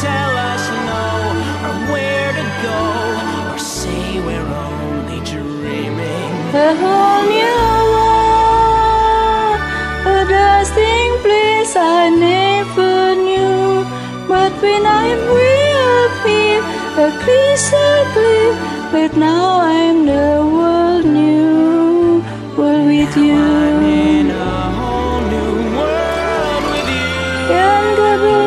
tell us no, or where to go, or say we're only dreaming. A whole new world, a dazzling place I never knew. But when I'm reappear, a crystal clear. But now I'm the world new, world with I'm you. in a whole new world with you.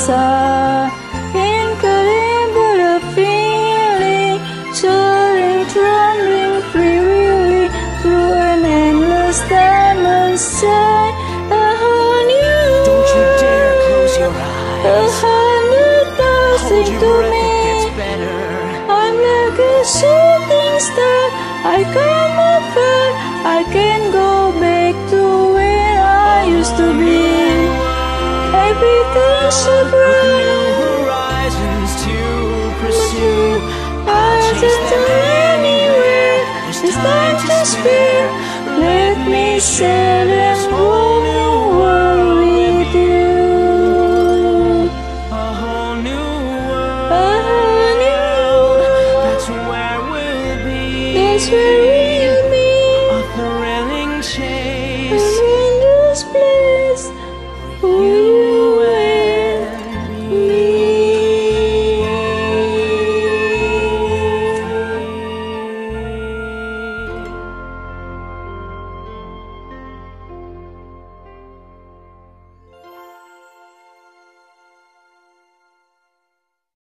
Yang kebelin dulu sah Yang feeling trembling, Through an endless A whole new Don't you dare close your A eyes. hundred thousand Hold your to breath, it gets me better. I'm like a shooting star I come over So New horizons to pursue. I'll chase them anywhere. There's time to spare Let me share this whole new world with you. A whole new A whole new world. That's where we'll be. That's where